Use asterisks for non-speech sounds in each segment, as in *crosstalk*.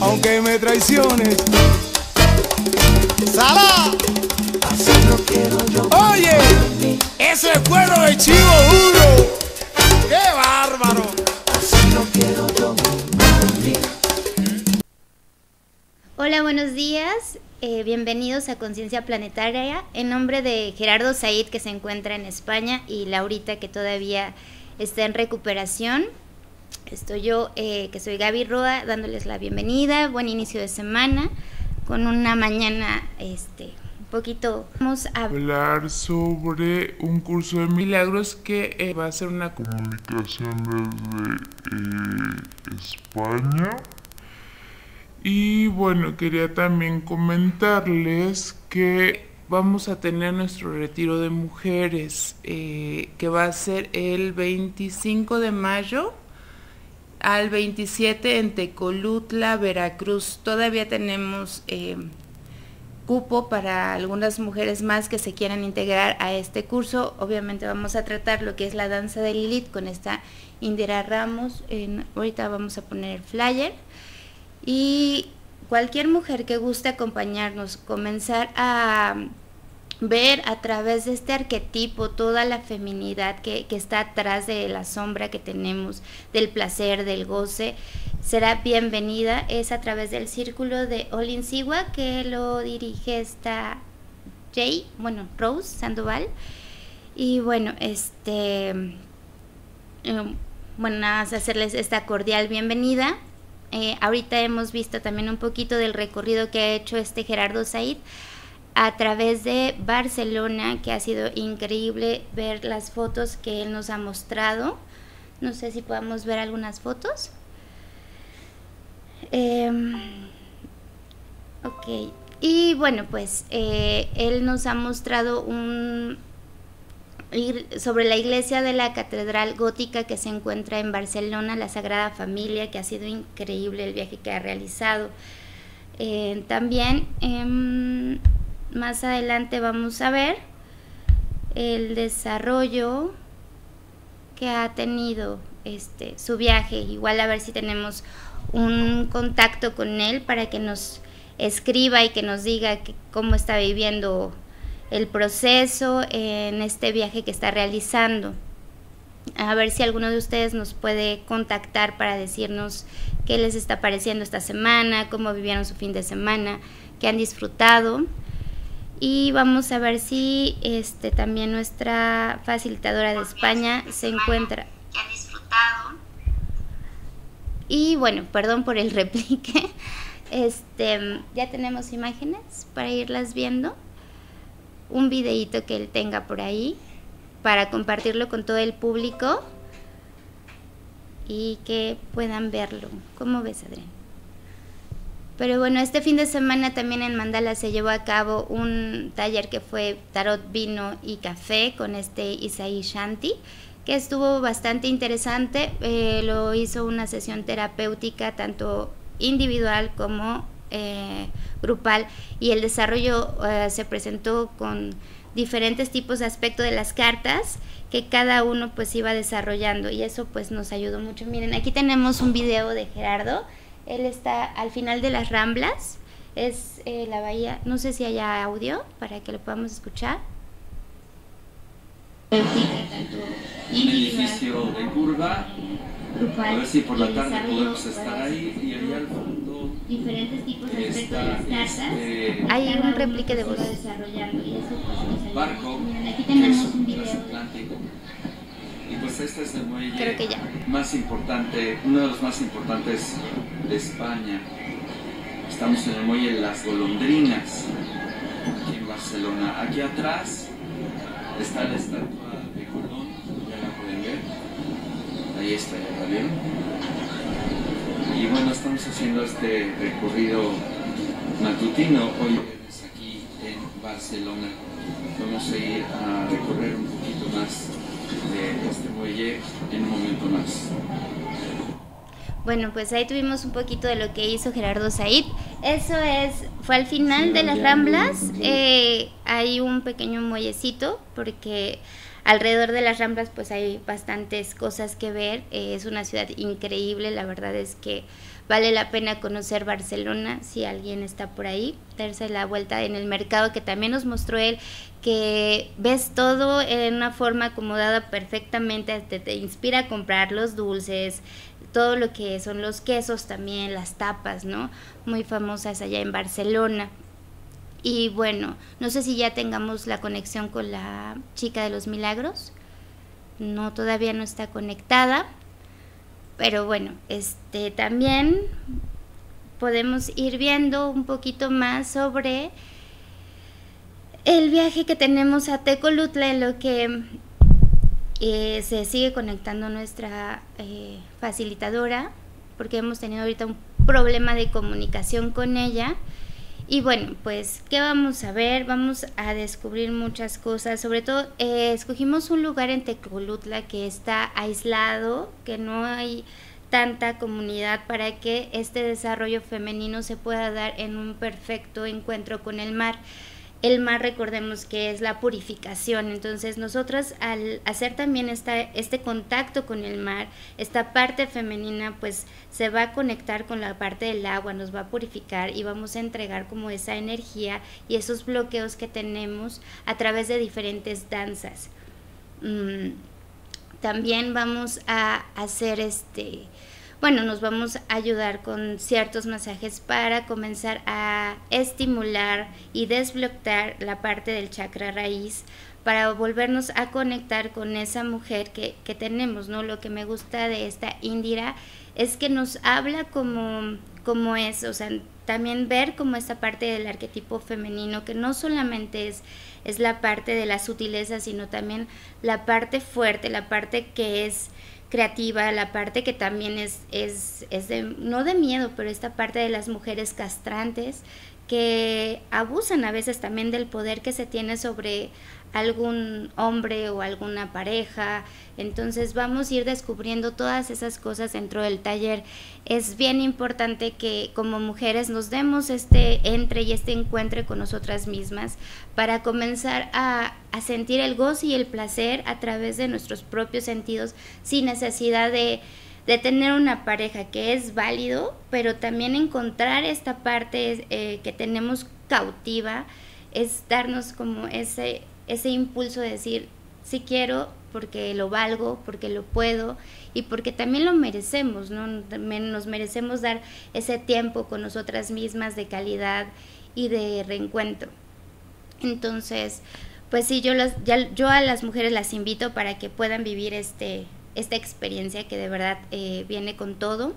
aunque me traiciones. ¡Sala! Así lo quiero yo. Oye, ese es cuero de chivo duro. ¡Qué bárbaro! Así lo quiero yo. Hola, buenos días. Eh, bienvenidos a Conciencia Planetaria. En nombre de Gerardo Said, que se encuentra en España, y Laurita, que todavía está en recuperación. Estoy yo, eh, que soy Gaby Roa, dándoles la bienvenida. Buen inicio de semana, con una mañana este, un poquito. Vamos a hablar sobre un curso de milagros que eh, va a ser una comunicación desde eh, España. Y bueno, quería también comentarles que vamos a tener nuestro retiro de mujeres, eh, que va a ser el 25 de mayo al 27 en Tecolutla, Veracruz. Todavía tenemos eh, cupo para algunas mujeres más que se quieran integrar a este curso. Obviamente vamos a tratar lo que es la danza de Lilith con esta Indira Ramos. Ahorita vamos a poner el flyer. Y cualquier mujer que guste acompañarnos, comenzar a ver a través de este arquetipo toda la feminidad que, que, está atrás de la sombra que tenemos, del placer, del goce, será bienvenida. Es a través del círculo de Olin Siwa que lo dirige esta Jay, bueno, Rose Sandoval. Y bueno, este, eh, bueno, nada más hacerles esta cordial bienvenida. Eh, ahorita hemos visto también un poquito del recorrido que ha hecho este Gerardo Said a través de Barcelona, que ha sido increíble ver las fotos que él nos ha mostrado. No sé si podemos ver algunas fotos. Eh, ok, y bueno, pues eh, él nos ha mostrado un sobre la iglesia de la catedral gótica que se encuentra en Barcelona, la Sagrada Familia, que ha sido increíble el viaje que ha realizado. Eh, también eh, más adelante vamos a ver el desarrollo que ha tenido este su viaje. Igual a ver si tenemos un contacto con él para que nos escriba y que nos diga cómo está viviendo el proceso en este viaje que está realizando. A ver si alguno de ustedes nos puede contactar para decirnos qué les está pareciendo esta semana, cómo vivieron su fin de semana, qué han disfrutado. Y vamos a ver si este también nuestra facilitadora de España se encuentra. ¿Qué han disfrutado? Y bueno, perdón por el *laughs* replique. Este, ya tenemos imágenes para irlas viendo un videíto que él tenga por ahí para compartirlo con todo el público y que puedan verlo. ¿Cómo ves, Adrián? Pero bueno, este fin de semana también en Mandala se llevó a cabo un taller que fue Tarot, Vino y Café con este Isaí Shanti, que estuvo bastante interesante. Eh, lo hizo una sesión terapéutica tanto individual como eh, grupal y el desarrollo eh, se presentó con diferentes tipos de aspectos de las cartas que cada uno pues iba desarrollando y eso pues nos ayudó mucho. Miren, aquí tenemos un video de Gerardo, él está al final de las Ramblas, es eh, la bahía, no sé si haya audio para que lo podamos escuchar. Un edificio de curva, a ver si por la tarde podemos estar ahí y ahí al fondo diferentes tipos de aspectos de las está cartas. este Hay un replique de voz. barco Aquí que es un transatlántico. Pues este es el muelle Creo que ya. más importante, uno de los más importantes de España. Estamos en el muelle Las Golondrinas, aquí en Barcelona. Aquí atrás está la estatua de Colón, ya la pueden ver. Ahí está, ya la vieron. Y bueno, estamos haciendo este recorrido matutino hoy aquí en Barcelona. Vamos a ir a recorrer un poquito más de este muelle en un momento más. Bueno, pues ahí tuvimos un poquito de lo que hizo Gerardo Said. Eso es, fue al final de las Ramblas. Eh, hay un pequeño muellecito porque alrededor de las Ramblas pues hay bastantes cosas que ver, eh, es una ciudad increíble, la verdad es que vale la pena conocer Barcelona si alguien está por ahí, darse la vuelta en el mercado que también nos mostró él, que ves todo en una forma acomodada perfectamente, te, te inspira a comprar los dulces, todo lo que son los quesos también, las tapas, ¿no? Muy famosas allá en Barcelona. Y bueno, no sé si ya tengamos la conexión con la chica de los milagros. No, todavía no está conectada. Pero bueno, este también podemos ir viendo un poquito más sobre el viaje que tenemos a Tecolutla, en lo que eh, se sigue conectando nuestra eh, facilitadora, porque hemos tenido ahorita un problema de comunicación con ella. Y bueno, pues, ¿qué vamos a ver? Vamos a descubrir muchas cosas. Sobre todo, eh, escogimos un lugar en Tecolutla que está aislado, que no hay tanta comunidad para que este desarrollo femenino se pueda dar en un perfecto encuentro con el mar el mar recordemos que es la purificación. Entonces nosotros al hacer también esta, este contacto con el mar, esta parte femenina pues se va a conectar con la parte del agua, nos va a purificar y vamos a entregar como esa energía y esos bloqueos que tenemos a través de diferentes danzas. Mm, también vamos a hacer este bueno, nos vamos a ayudar con ciertos masajes para comenzar a estimular y desbloquear la parte del chakra raíz para volvernos a conectar con esa mujer que, que tenemos, ¿no? Lo que me gusta de esta Indira es que nos habla como, como es, o sea, también ver como esta parte del arquetipo femenino, que no solamente es, es la parte de la sutileza, sino también la parte fuerte, la parte que es creativa, la parte que también es, es, es de, no de miedo, pero esta parte de las mujeres castrantes que abusan a veces también del poder que se tiene sobre algún hombre o alguna pareja. Entonces vamos a ir descubriendo todas esas cosas dentro del taller. Es bien importante que como mujeres nos demos este entre y este encuentro con nosotras mismas para comenzar a, sentir el gozo y el placer a través de nuestros propios sentidos sin necesidad de de tener una pareja que es válido, pero también encontrar esta parte eh, que tenemos cautiva, es darnos como ese, ese impulso de decir, si quiero, porque lo valgo, porque lo puedo y porque también lo merecemos, ¿no? Nos merecemos dar ese tiempo con nosotras mismas de calidad y de reencuentro. Entonces, pues sí, yo, las, yo a las mujeres las invito para que puedan vivir este, esta experiencia que de verdad eh, viene con todo.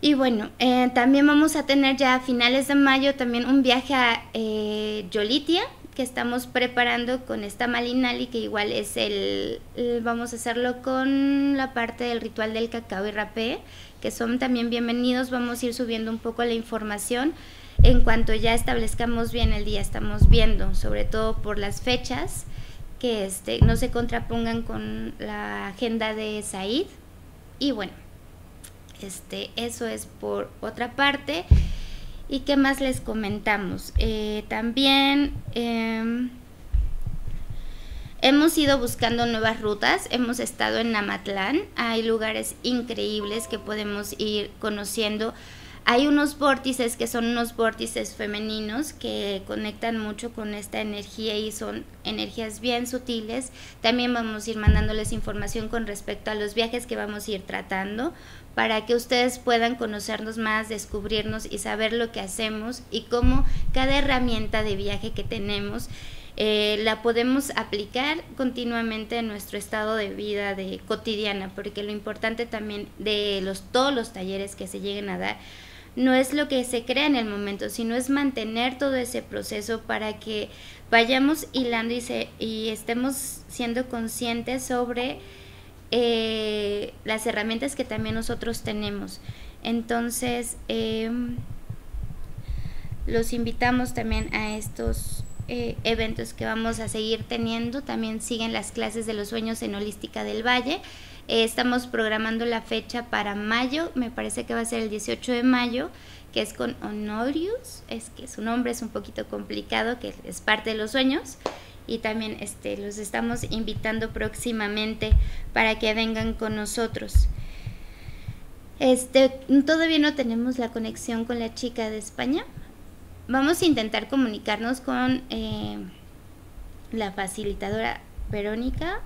Y bueno, eh, también vamos a tener ya a finales de mayo también un viaje a eh, Yolitia, que estamos preparando con esta Malinali, que igual es el, vamos a hacerlo con la parte del ritual del cacao y rapé, que son también bienvenidos, vamos a ir subiendo un poco la información en cuanto ya establezcamos bien el día, estamos viendo, sobre todo por las fechas, que este, no se contrapongan con la agenda de Said. Y bueno, este, eso es por otra parte. ¿Y qué más les comentamos? Eh, también em, hemos ido buscando nuevas rutas, hemos estado en Namatlán, hay lugares increíbles que podemos ir conociendo hay unos vórtices que son unos vórtices femeninos que conectan mucho con esta energía y son energías bien sutiles. También vamos a ir mandándoles información con respecto a los viajes que vamos a ir tratando para que ustedes puedan conocernos más, descubrirnos y saber lo que hacemos y cómo cada herramienta de viaje que tenemos eh, la podemos aplicar continuamente en nuestro estado de vida de cotidiana, porque lo importante también de los todos los talleres que se lleguen a dar no es lo que se crea en el momento, sino es mantener todo ese proceso para que vayamos hilando y, estemos siendo conscientes sobre eh, las herramientas que también nosotros tenemos. Entonces, em, los invitamos también a estos eh, eventos que vamos a seguir teniendo. También siguen las clases de los sueños en Holística del Valle. Eh, estamos programando la fecha para mayo, me parece que va a ser el 18 de mayo, que es con Honorius, es que su nombre es un poquito complicado, que es parte de los sueños. Y también este, los estamos invitando próximamente para que vengan con nosotros. Este, todavía no tenemos la conexión con la chica de España. Vamos a intentar comunicarnos con eh, la facilitadora Verónica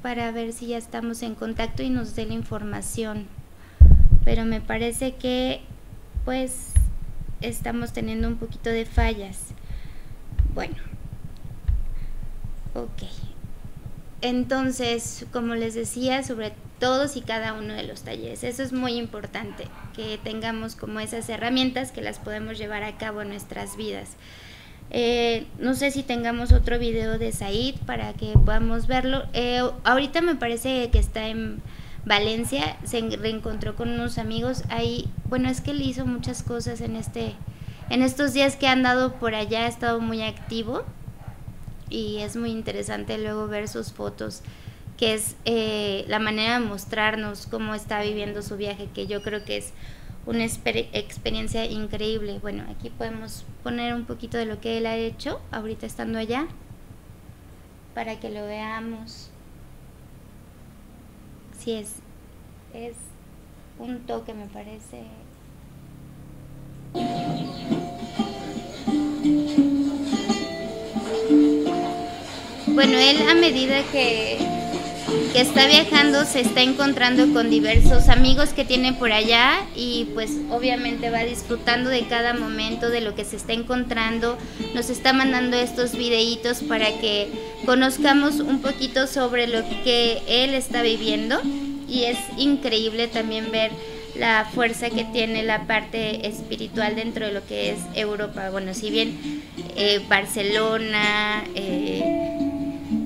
para ver si ya estamos en contacto y nos dé la información. Pero me parece que pues estamos teniendo un poquito de fallas. Bueno, ok. Entonces, como les decía, sobre todos y cada uno de los talleres. Eso es muy importante, que tengamos como esas herramientas que las podemos llevar a cabo en nuestras vidas. Eh, no sé si tengamos otro video de Said para que podamos verlo. Eh, ahorita me parece que está en Valencia, se reencontró con unos amigos ahí. Bueno, es que él hizo muchas cosas en este, en estos días que ha andado por allá, ha estado muy activo y es muy interesante luego ver sus fotos, que es eh, la manera de mostrarnos cómo está viviendo su viaje, que yo creo que es una experiencia increíble. Bueno, aquí podemos poner un poquito de lo que él ha hecho ahorita estando allá para que lo veamos. Sí, es, es un toque, me parece. Bueno, él a medida que, que está viajando se está encontrando con diversos amigos que tiene por allá y pues obviamente va disfrutando de cada momento de lo que se está encontrando. Nos está mandando estos videitos para que conozcamos un poquito sobre lo que él está viviendo y es increíble también ver la fuerza que tiene la parte espiritual dentro de lo que es Europa. Bueno, si bien eh, Barcelona, eh,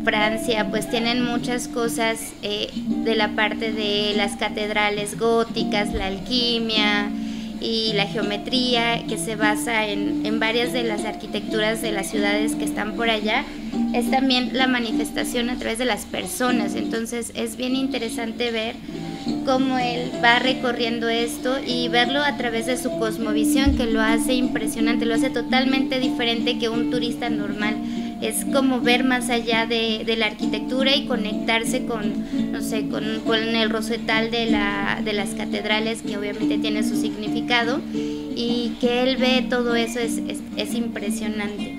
Francia, pues tienen muchas cosas eh, de la parte de las catedrales góticas, la alquimia y la geometría que se basa en, en varias de las arquitecturas de las ciudades que están por allá. Es también la manifestación a través de las personas, entonces es bien interesante ver cómo él va recorriendo esto y verlo a través de su cosmovisión que lo hace impresionante, lo hace totalmente diferente que un turista normal es como ver más allá de, la arquitectura y conectarse con, no sé, con, el rosetal de, la, de las catedrales, que obviamente tiene su significado, y que él ve todo eso es, es, impresionante.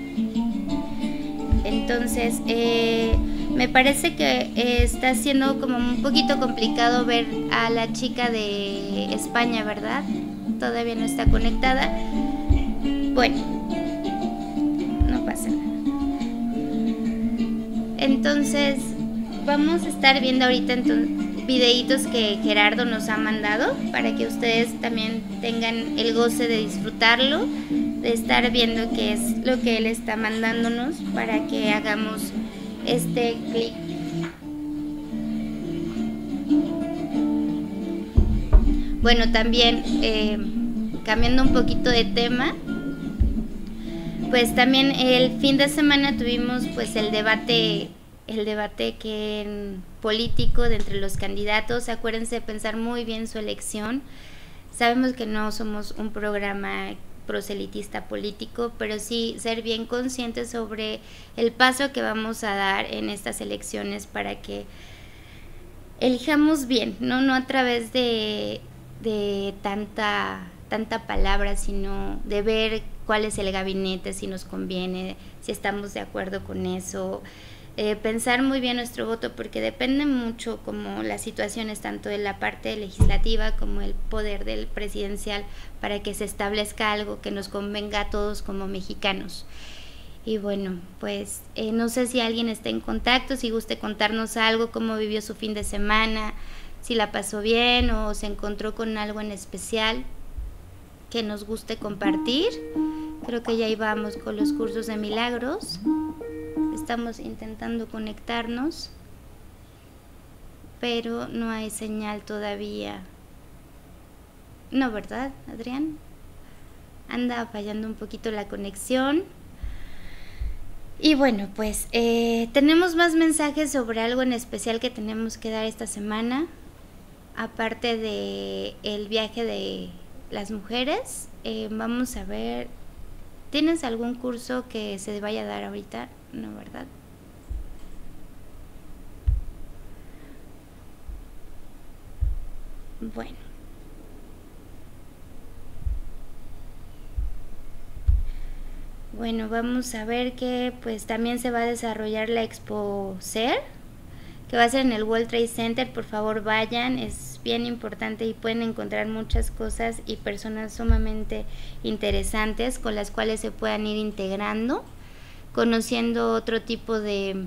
Entonces, eh, me parece que está siendo como un poquito complicado ver a la chica de España, ¿verdad? Todavía no está conectada. Bueno, Entonces, vamos a estar viendo ahorita videitos que Gerardo nos ha mandado para que ustedes también tengan el goce de disfrutarlo, de estar viendo qué es lo que él está mandándonos para que hagamos este clic. Bueno, también eh, cambiando un poquito de tema, pues también el fin de semana tuvimos pues el debate el debate que político de entre los candidatos. Acuérdense de pensar muy bien su elección. Sabemos que no somos un programa proselitista político pero sí ser bien conscientes sobre el paso que vamos a dar en estas elecciones para que elijamos bien no no a través de de tanta tanta palabra sino de ver cuál es el gabinete, si nos conviene, si estamos de acuerdo con eso. Eh, pensar muy bien nuestro voto porque depende mucho como las situaciones tanto de la parte legislativa como el poder del presidencial para que se establezca algo que nos convenga a todos como mexicanos. Y bueno, pues eh, no sé si alguien está en contacto, si guste contarnos algo, cómo vivió su fin de semana, si la pasó bien o se encontró con algo en especial que nos guste compartir. Creo que ya íbamos con los cursos de milagros. Estamos intentando conectarnos, pero no hay señal todavía. No, ¿verdad, Adrián? Anda fallando un poquito la conexión. Y bueno, pues eh, tenemos más mensajes sobre algo en especial que tenemos que dar esta semana, aparte de el viaje de las mujeres, eh, vamos a ver, ¿tienes algún curso que se vaya a dar ahorita? no, ¿verdad? Bueno. Bueno, vamos a ver que pues también se va a desarrollar la Expo CER, que va a ser en el World Trade Center. Por favor, vayan, es bien importante y pueden encontrar muchas cosas y personas sumamente interesantes con las cuales se puedan ir integrando, conociendo otro tipo de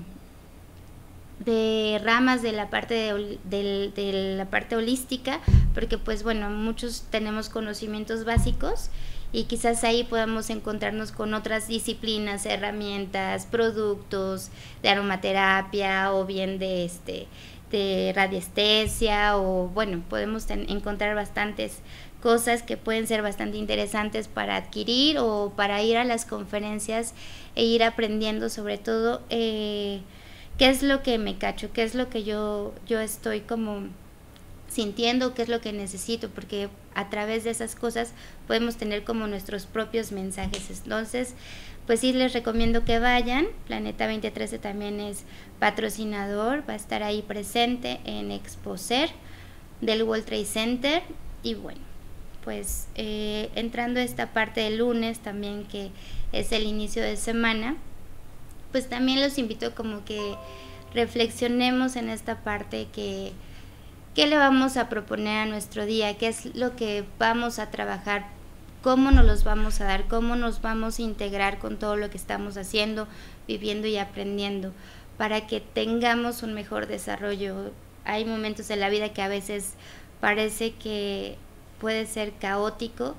de ramas de la parte de, de, la parte holística porque pues bueno muchos tenemos conocimientos básicos y quizás ahí podamos encontrarnos con otras disciplinas herramientas productos de aromaterapia o bien de este de radiestesia o bueno podemos encontrar bastantes cosas que pueden ser bastante interesantes para adquirir o para ir a las conferencias e ir aprendiendo sobre todo eh, qué es lo que me cacho, qué es lo que yo, yo estoy como sintiendo, qué es lo que necesito, porque a través de esas cosas podemos tener como nuestros propios mensajes. Entonces, pues sí les recomiendo que vayan. Planeta 2013 también es patrocinador, va a estar ahí presente en Exposer del World Trade Center. Y bueno, pues eh, entrando a esta parte del lunes también que es el inicio de semana, pues también los invito como que reflexionemos en esta parte que qué le vamos a proponer a nuestro día, qué es lo que vamos a trabajar, cómo nos los vamos a dar, cómo nos vamos a integrar con todo lo que estamos haciendo, viviendo y aprendiendo, para que tengamos un mejor desarrollo. Hay momentos en la vida que a veces parece que puede ser caótico,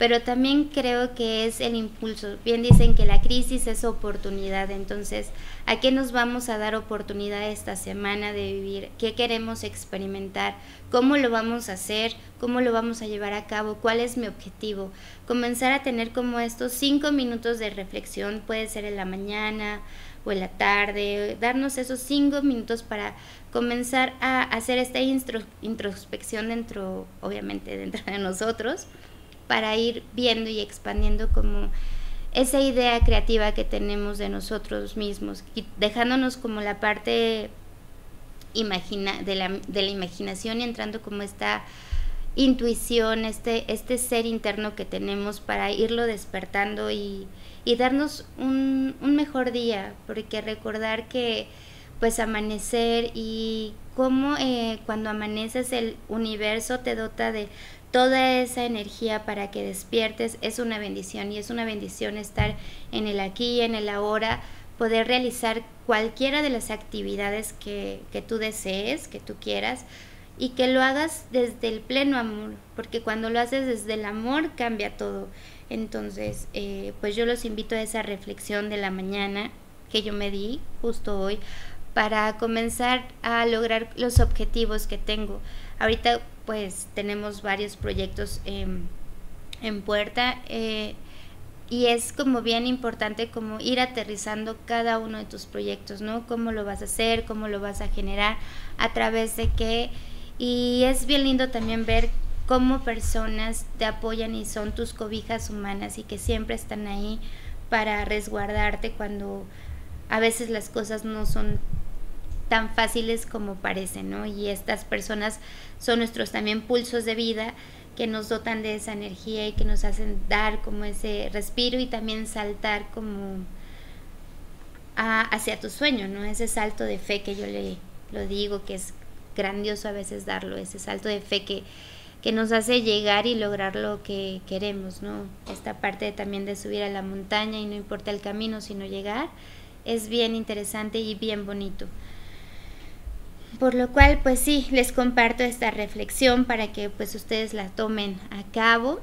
pero también creo que es el impulso. Bien dicen que la crisis es oportunidad, entonces, ¿a qué nos vamos a dar oportunidad esta semana de vivir? ¿Qué queremos experimentar? ¿Cómo lo vamos a hacer? ¿Cómo lo vamos a llevar a cabo? ¿Cuál es mi objetivo? Comenzar a tener como estos cinco minutos de reflexión, puede ser en la mañana o en la tarde, darnos esos cinco minutos para comenzar a hacer esta introspección dentro, obviamente *laughs* dentro de nosotros para ir viendo y expandiendo como esa idea creativa que tenemos de nosotros mismos, y dejándonos como la parte imagina, de, la, de la imaginación y entrando como esta intuición, este, este ser interno que tenemos para irlo despertando y, y darnos un, un, mejor día, porque recordar que pues amanecer y cómo eh, cuando amaneces el universo te dota de toda esa energía para que despiertes es una bendición y es una bendición estar en el aquí y en el ahora, poder realizar cualquiera de las actividades que, que tú desees, que tú quieras y que lo hagas desde el pleno amor, porque cuando lo haces desde el amor cambia todo. Entonces, eh, pues yo los invito a esa reflexión de la mañana que yo me di justo hoy para comenzar a lograr los objetivos que tengo. Ahorita pues tenemos varios proyectos en puerta eh, y es como bien importante como ir aterrizando cada uno de tus proyectos, ¿no? Cómo lo vas a hacer, cómo lo vas a generar, a través de qué. Y es bien lindo también ver cómo personas te apoyan y son tus cobijas humanas y que siempre están ahí para resguardarte cuando a veces las cosas no son tan fáciles como parecen, ¿no? Y estas personas son nuestros también pulsos de vida que nos dotan de esa energía y que nos hacen dar como ese respiro y también saltar como hacia tu sueño, ¿no? Ese salto de fe que yo le lo digo, que es grandioso a veces darlo, ese salto de fe que, que nos hace llegar y lograr lo que queremos, ¿no? Esta parte también de subir a la montaña y no importa el camino, sino llegar, es bien interesante y bien bonito. Por lo cual, pues sí, les comparto esta reflexión para que pues ustedes la tomen a cabo,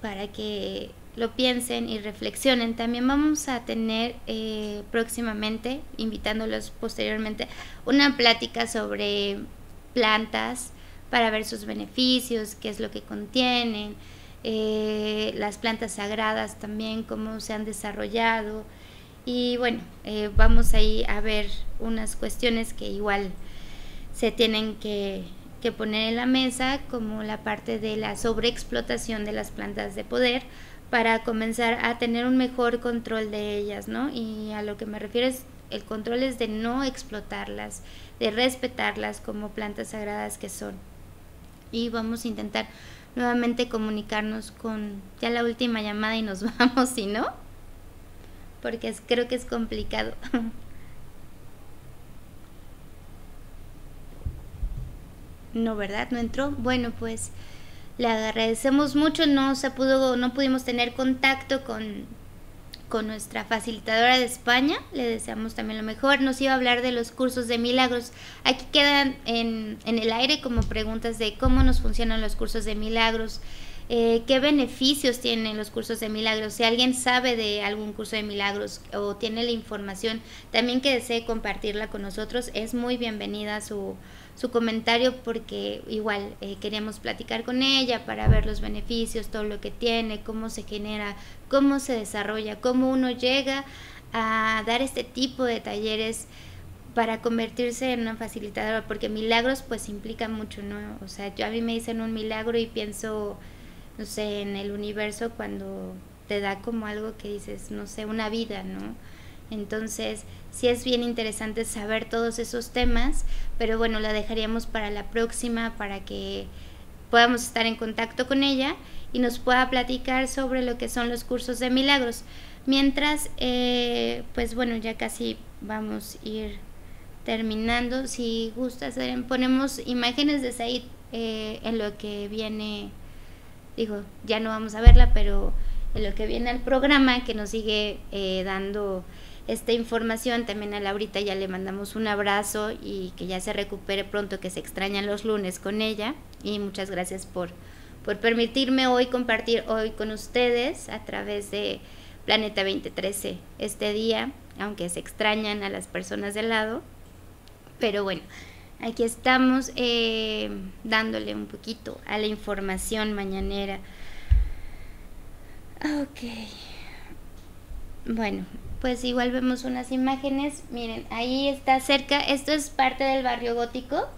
para que lo piensen y reflexionen. También vamos a tener eh, próximamente, invitándolos posteriormente, una plática sobre plantas para ver sus beneficios, qué es lo que contienen, eh, las plantas sagradas también, cómo se han desarrollado, y bueno, eh, vamos ahí a ver unas cuestiones que igual se tienen que, poner en la mesa, como la parte de la sobreexplotación de las plantas de poder para comenzar a tener un mejor control de ellas, ¿no? Y a lo que me refiero es el control es de no explotarlas, de respetarlas como plantas sagradas que son. Y vamos a intentar nuevamente comunicarnos con ya la última llamada y nos *laughs* vamos, si no, porque creo que es complicado. *laughs* No, ¿verdad? ¿No entró? Bueno, pues le agradecemos mucho. No se pudo, no pudimos tener contacto con, con nuestra facilitadora de España. Le deseamos también lo mejor. Nos iba a hablar de los cursos de milagros. Aquí quedan en, en el aire como preguntas de cómo nos funcionan los cursos de milagros. Eh, qué beneficios tienen los cursos de milagros. Si alguien sabe de algún curso de milagros o tiene la información también que desee compartirla con nosotros, es muy bienvenida su, su comentario porque igual eh, queríamos platicar con ella para ver los beneficios, todo lo que tiene, cómo se genera, cómo se desarrolla, cómo uno llega a dar este tipo de talleres para convertirse en una facilitadora, porque milagros pues implica mucho, ¿no? O sea, yo a mí me dicen un milagro y pienso no sé, en el universo cuando te da como algo que dices, no sé, una vida, ¿no? Entonces, sí es bien interesante saber todos esos temas, pero bueno, la dejaríamos para la próxima para que podamos estar en contacto con ella y nos pueda platicar sobre lo que son los cursos de milagros. Mientras, eh, pues bueno, ya casi vamos a ir terminando. Si gustas, ponemos imágenes de Said eh, en lo que viene digo, ya no vamos a verla, pero en lo que viene al programa, que nos sigue eh, dando esta información, también a Laurita ya le mandamos un abrazo y que ya se recupere pronto, que se extrañan los lunes con ella. Y muchas gracias por, por permitirme hoy compartir hoy con ustedes a través de Planeta 2013 este día, aunque se extrañan a las personas de lado. Pero bueno, Aquí estamos eh, dándole un poquito a la información mañanera. Ok. Bueno, pues igual vemos unas imágenes. Miren, ahí está cerca. Esto es parte del barrio gótico.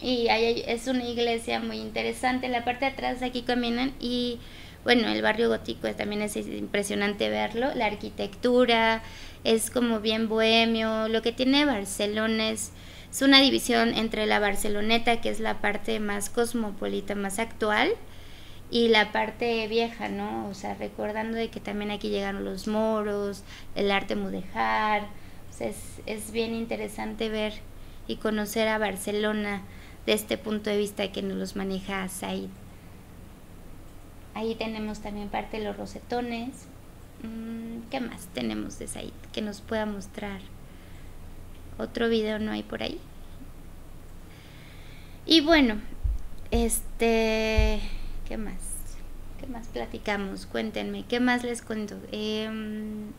Y ahí es una iglesia muy interesante. La parte de atrás aquí caminan y bueno, el barrio gótico también es impresionante verlo. La arquitectura es como bien bohemio. Lo que tiene Barcelona es es una división entre la Barceloneta, que es la parte más cosmopolita, más actual, y la parte vieja, ¿no? O sea, recordando de que también aquí llegaron los moros, el arte mudejar. es, es bien interesante ver y conocer a Barcelona de este punto de vista que nos los maneja Said. Ahí tenemos también parte de los rosetones. Mm, ¿Qué más tenemos de Said que nos pueda mostrar? Otro video no hay por ahí. Y bueno, este, ¿qué más? ¿Qué más platicamos? Cuéntenme, ¿qué más les cuento? Em,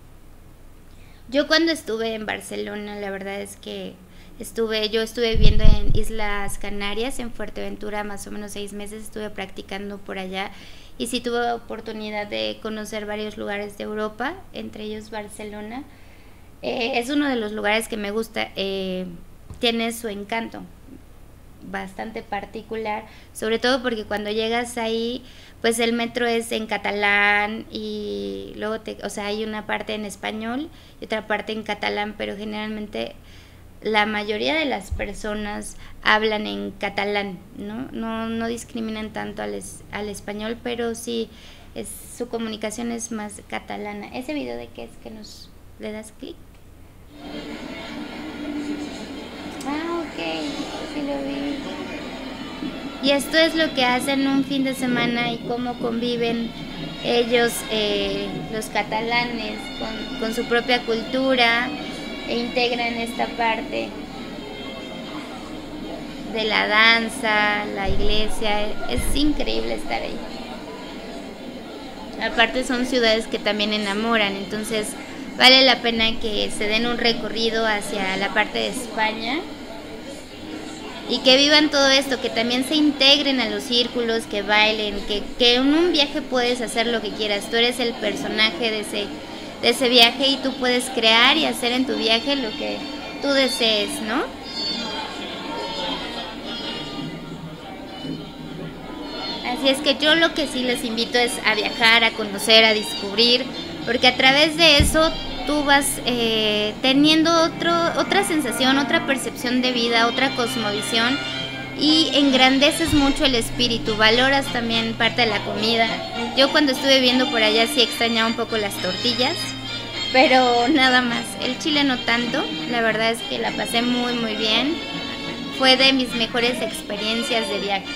yo cuando estuve en Barcelona, la verdad es que estuve, yo estuve viviendo en Islas Canarias, en Fuerteventura, más o menos seis meses, estuve practicando por allá y sí tuve oportunidad de conocer varios lugares de Europa, entre ellos Barcelona. Eh, es uno de los lugares que me gusta, eh, tiene su encanto bastante particular, sobre todo porque cuando llegas ahí, pues el metro es en catalán y luego te, o sea, hay una parte en español y otra parte en catalán, pero generalmente la mayoría de las personas hablan en catalán, ¿no? No, no discriminan tanto al, al español, pero sí es, su comunicación es más catalana. ¿Ese video de qué es que nos le das clic? Ah, ok, sí lo vi. Y esto es lo que hacen un fin de semana y cómo conviven ellos, eh, los catalanes, con, con su propia cultura e integran esta parte de la danza, la iglesia. Es increíble estar ahí. Aparte son ciudades que también enamoran, entonces vale la pena que se den un recorrido hacia la parte de España y que vivan todo esto, que también se integren a los círculos, que bailen, que, que en un viaje puedes hacer lo que quieras, tú eres el personaje de ese, de ese viaje y tú puedes crear y hacer en tu viaje lo que tú desees, ¿no? Así es que yo lo que sí les invito es a viajar, a conocer, a descubrir, porque a través de eso tú vas eh, teniendo otro, otra sensación, otra percepción de vida, otra cosmovisión y engrandeces mucho el espíritu, valoras también parte de la comida. Yo cuando estuve viendo por allá sí extrañaba un poco las tortillas, pero nada más. El chile no tanto, la verdad es que la pasé muy muy bien. Fue de mis mejores experiencias de viaje.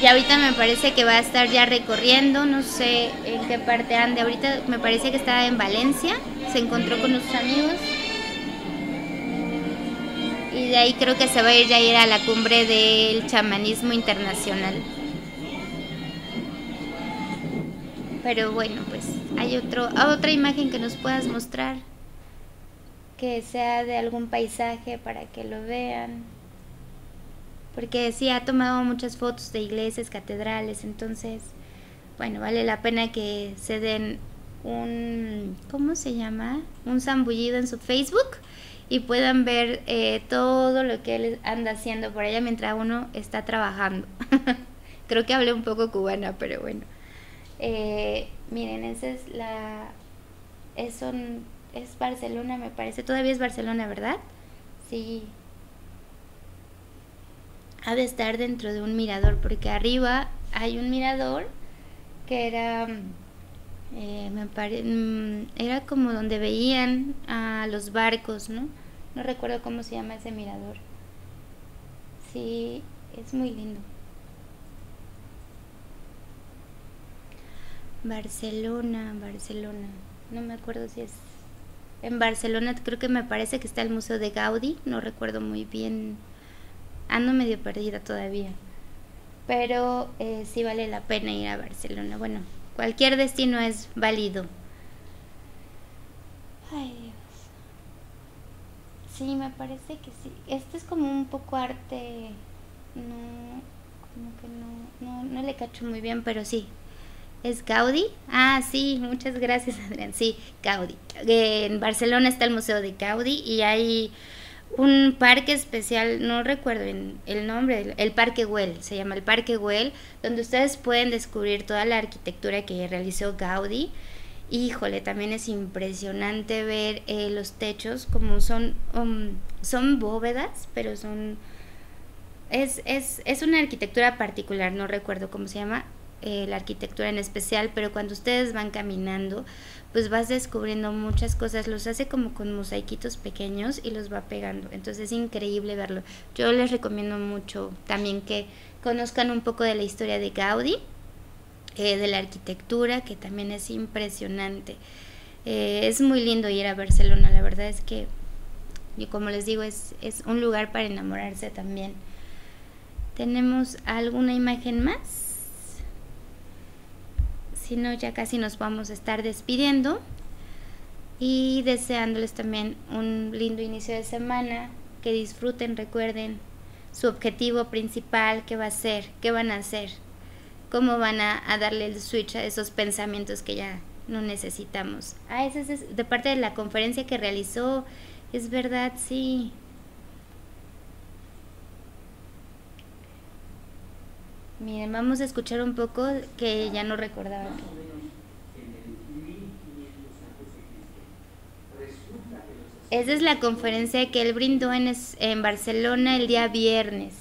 Y ahorita me parece que va a estar ya recorriendo, no sé en qué parte ande. Ahorita me parece que estaba en Valencia, se encontró con sus amigos y de ahí creo que se va a ir ya a ir a la cumbre del chamanismo internacional. Pero bueno, pues hay otro, otra imagen que nos puedas mostrar que sea de algún paisaje para que lo vean. Porque sí ha tomado muchas fotos de iglesias, catedrales, entonces, bueno, vale la pena que se den un, ¿cómo se llama? Un zambullido en su Facebook y puedan ver eh, todo lo que él anda haciendo por allá mientras uno está trabajando. *laughs* Creo que hablé un poco cubana, pero bueno. Eh, miren, esa es la... Es, es Barcelona, me parece. Todavía es Barcelona, ¿verdad? Sí. Ha de estar dentro de un mirador, porque arriba hay un mirador que era eh, me pare, mm, era como donde veían a los barcos, ¿no? No recuerdo cómo se llama ese mirador. Sí, es muy lindo. Barcelona, Barcelona. No me acuerdo si es... En Barcelona creo que me parece que está el Museo de Gaudí. No recuerdo muy bien. Ando medio perdida todavía. Pero eh, sí vale la pena ir a Barcelona. Bueno, Cualquier destino es válido. Ay, Dios. Sí, me parece que sí. Este es como un poco arte. No, como que no, no, no le cacho muy bien, pero sí. ¿Es Gaudí? Ah, sí, muchas gracias, Adrián. Sí, Gaudí. En Barcelona está el Museo de Gaudí y hay un parque especial, no recuerdo el nombre, el Parque Güell, se llama el Parque Güell, donde ustedes pueden descubrir toda la arquitectura que realizó Gaudí. Híjole, también es impresionante ver eh, los techos como son, um, son bóvedas, pero son... Es, es, es una arquitectura particular, no recuerdo cómo se llama, eh, la arquitectura en especial, pero cuando ustedes van caminando, pues vas descubriendo muchas cosas, los hace como con mosaiquitos pequeños y los va pegando, entonces es increíble verlo. Yo les recomiendo mucho también que conozcan un poco de la historia de Gaudí, eh, de la arquitectura, que también es impresionante. Eh, es muy lindo ir a Barcelona, la verdad es que, y como les digo, es, es un lugar para enamorarse también. ¿Tenemos alguna imagen más? Si no ya casi nos vamos a estar despidiendo. Y deseándoles también un lindo inicio de semana, que disfruten, recuerden su objetivo principal, qué va a ser, qué van a hacer, cómo van a, darle el switch a esos pensamientos que ya no necesitamos. Ah, ese es de parte de la conferencia que realizó, es verdad, sí, Miren, vamos a escuchar un poco que ya no recordaba. Esa es la conferencia que él brindó en, en Barcelona el día viernes.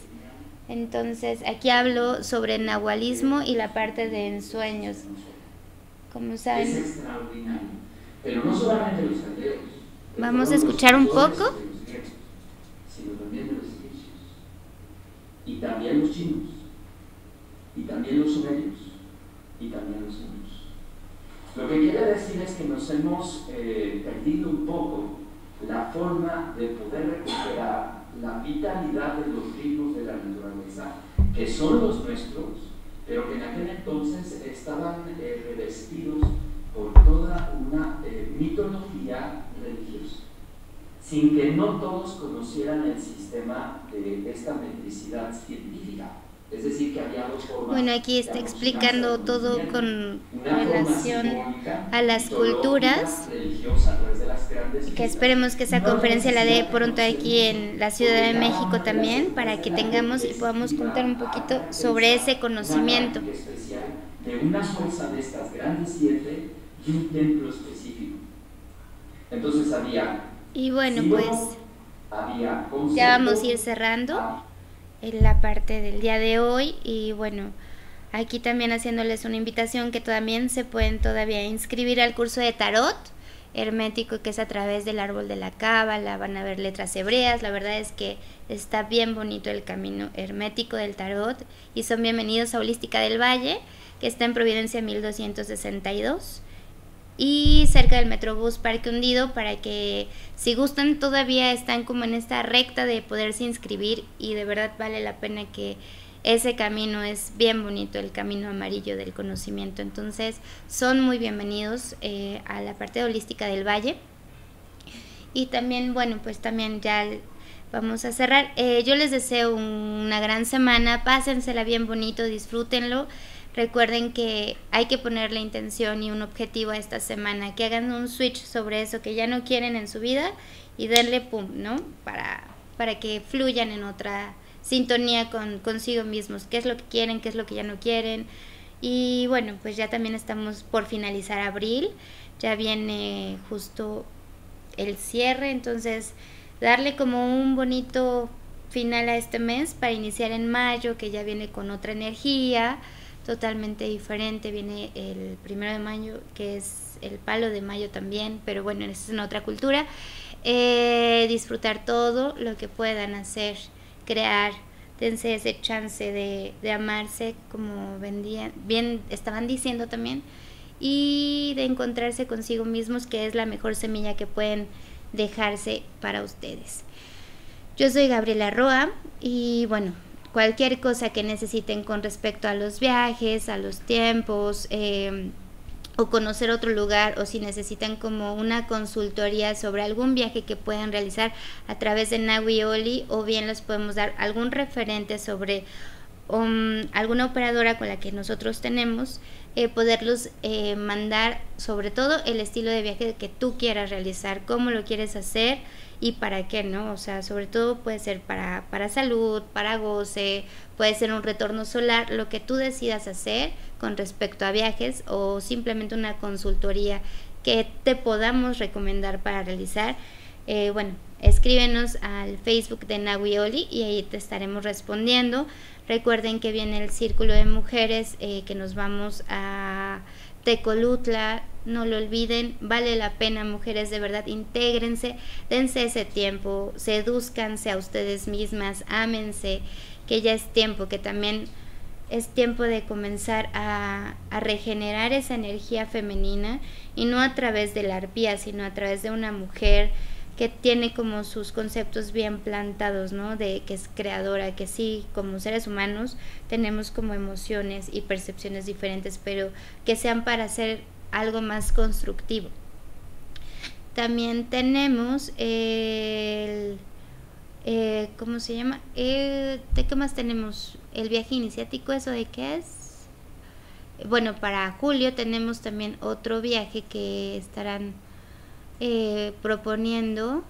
Entonces, aquí hablo sobre el nahualismo y la parte de ensueños. Como saben. Es extraordinario. Pero no solamente los caldeos. Vamos a escuchar un poco. Sino también los egipcios. Y también los chinos y también los sumerios y también los niños. Lo que quiere decir es que nos hemos eh, perdido un poco la forma de poder recuperar la vitalidad de los ritmos de la naturaleza, que son los nuestros, pero que en aquel entonces estaban eh, revestidos por toda una eh, mitología religiosa, sin que no todos conocieran el sistema de esta metricidad científica Es decir, que Bueno, aquí está explicando todo con relación a las culturas, que esperemos que esa conferencia la dé pronto aquí en la Ciudad de México también, para que tengamos y podamos contar un poquito sobre ese conocimiento. De una fuerza de estas grandes siete y un templo específico. Entonces había, Y bueno, pues ya vamos a ir cerrando ah, en la parte del día de hoy y bueno, aquí también haciéndoles una invitación que también se pueden todavía inscribir al curso de tarot hermético que es a través del árbol de la cábala, van a ver letras hebreas, la verdad es que está bien bonito el camino hermético del tarot y son bienvenidos a Holística del Valle, que está en Providencia 1262 y cerca del Metrobús Parque Hundido para que si gustan todavía están como en esta recta de poderse inscribir y de verdad vale la pena que ese camino es bien bonito, el camino amarillo del conocimiento. Entonces son muy bienvenidos eh, a la parte holística del valle. Y también, bueno, pues también ya vamos a cerrar. Eh, yo les deseo una gran semana, pásensela bien bonito, disfrútenlo. Recuerden que hay que ponerle intención y un objetivo a esta semana, que hagan un switch sobre eso que ya no quieren en su vida y denle pum, ¿no? Para, para que fluyan en otra sintonía con consigo mismos, qué es lo que quieren, qué es lo que ya no quieren. Y bueno, pues ya también estamos por finalizar abril, ya viene justo el cierre, entonces darle como un bonito final a este mes para iniciar en mayo, que ya viene con otra energía totalmente diferente, viene el primero de mayo, que es el palo de mayo también, pero bueno, es en otra cultura. Eh, disfrutar todo lo que puedan hacer, crear, dense ese chance de, de amarse, como vendían, bien estaban diciendo también, y de encontrarse consigo mismos, que es la mejor semilla que pueden dejarse para ustedes. Yo soy Gabriela Roa y bueno, cualquier cosa que necesiten con respecto a los viajes, a los tiempos, eh, o conocer otro lugar, o si necesitan como una consultoría sobre algún viaje que puedan realizar a través de Nawioli, o bien les podemos dar algún referente sobre um, alguna operadora con la que nosotros tenemos, eh, poderlos eh, mandar sobre todo el estilo de viaje que tú quieras realizar, cómo lo quieres hacer y para qué, ¿no? O sea, sobre todo puede ser para, para salud, para goce, puede ser un retorno solar, lo que tú decidas hacer con respecto a viajes o simplemente una consultoría que te podamos recomendar para realizar. Eh, bueno, escríbenos al Facebook de Nawioli y ahí te estaremos respondiendo. Recuerden que viene el círculo de mujeres eh, que nos vamos a Tecolutla, no lo olviden, vale la pena mujeres, de verdad, intégrense, dense ese tiempo, seduzcanse a ustedes mismas, ámense, que ya es tiempo, que también es tiempo de comenzar a, a, regenerar esa energía femenina y no a través de la arpía, sino a través de una mujer que tiene como sus conceptos bien plantados, ¿no? De que es creadora, que sí, como seres humanos tenemos como emociones y percepciones diferentes, pero que sean para hacer algo más constructivo. También tenemos el, eh, ¿cómo se llama? ¿De qué más tenemos? El viaje iniciático, ¿eso de qué es? Bueno, para julio tenemos también otro viaje que estarán eh, proponiendo.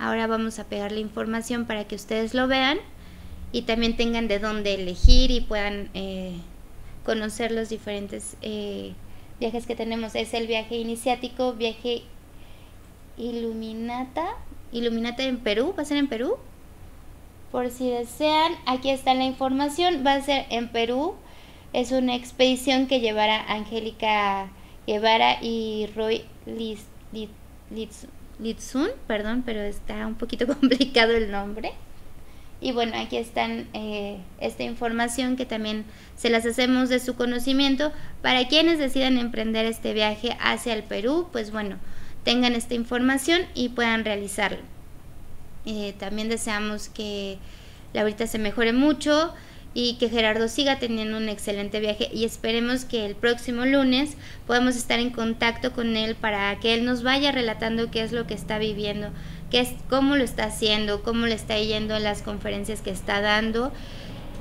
Ahora vamos a pegar la información para que ustedes lo vean y también tengan de dónde elegir y puedan eh, conocer los diferentes viajes que tenemos. Es el viaje iniciático, viaje Iluminata, Iluminata en Perú, va a ser en Perú. Por si desean, aquí está la información, va a ser en Perú. Es una expedición que llevará Angélica Guevara y Roy List Litsun, perdón, pero está un poquito *laughs* complicado el nombre. Y bueno, aquí están eh, esta información que también se las hacemos de su conocimiento. Para quienes decidan emprender este viaje hacia el Perú, pues bueno, tengan esta información y puedan realizarlo. Eh, también deseamos que Laurita se mejore mucho y que Gerardo siga teniendo un excelente viaje y esperemos que el próximo lunes podamos estar en contacto con él para que él nos vaya relatando qué es lo que está viviendo, qué es, cómo lo está haciendo, cómo le está yendo en las conferencias que está dando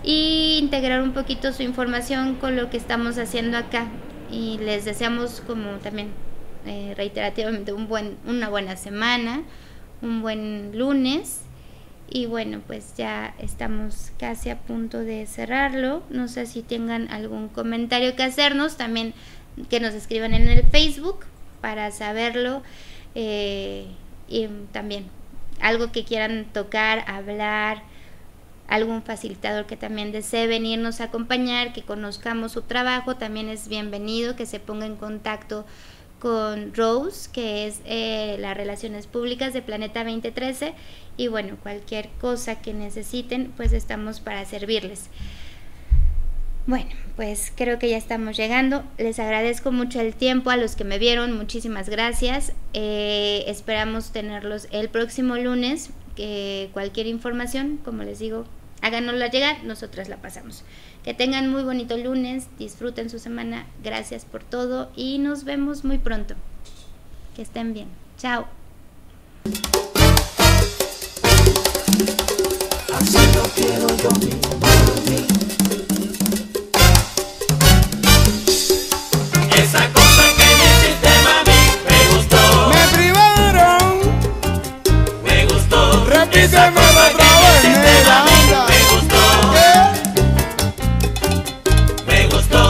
y integrar un poquito su información con lo que estamos haciendo acá. Y les deseamos como también eh, reiterativamente un buen, una buena semana, un buen lunes. Y bueno, pues ya estamos casi a punto de cerrarlo. No sé si tengan algún comentario que hacernos, también que nos escriban en el Facebook para saberlo. Eh, y también algo que quieran tocar, hablar, algún facilitador que también desee venirnos a acompañar, que conozcamos su trabajo, también es bienvenido, que se ponga en contacto con Rose, que es eh, las relaciones públicas de Planeta 2013, y bueno, cualquier cosa que necesiten, pues estamos para servirles. Bueno, pues creo que ya estamos llegando. Les agradezco mucho el tiempo a los que me vieron. Muchísimas gracias. Eh, esperamos tenerlos el próximo lunes. Cualquier información, como les digo, háganosla llegar. Nosotras la pasamos. Que tengan muy bonito lunes. Disfruten su semana. Gracias por todo y nos vemos muy pronto. Que estén bien. Chao. Esa cosa que me hiciste, mami, me gustó, Me privaron, me gustó. Esa repítemelo cosa otra que me vez, hiciste, negra, mami, anda. me gustó, ¿Qué? me gustó.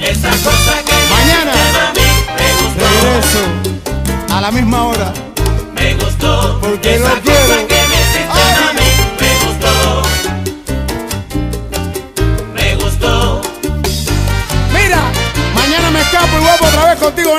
Esa cosa que me Mañana. hiciste, mami, me gustó, Regreso a la misma hora. me gustó. Porque Esa lo quiero. Vuelvo otra vez contigo.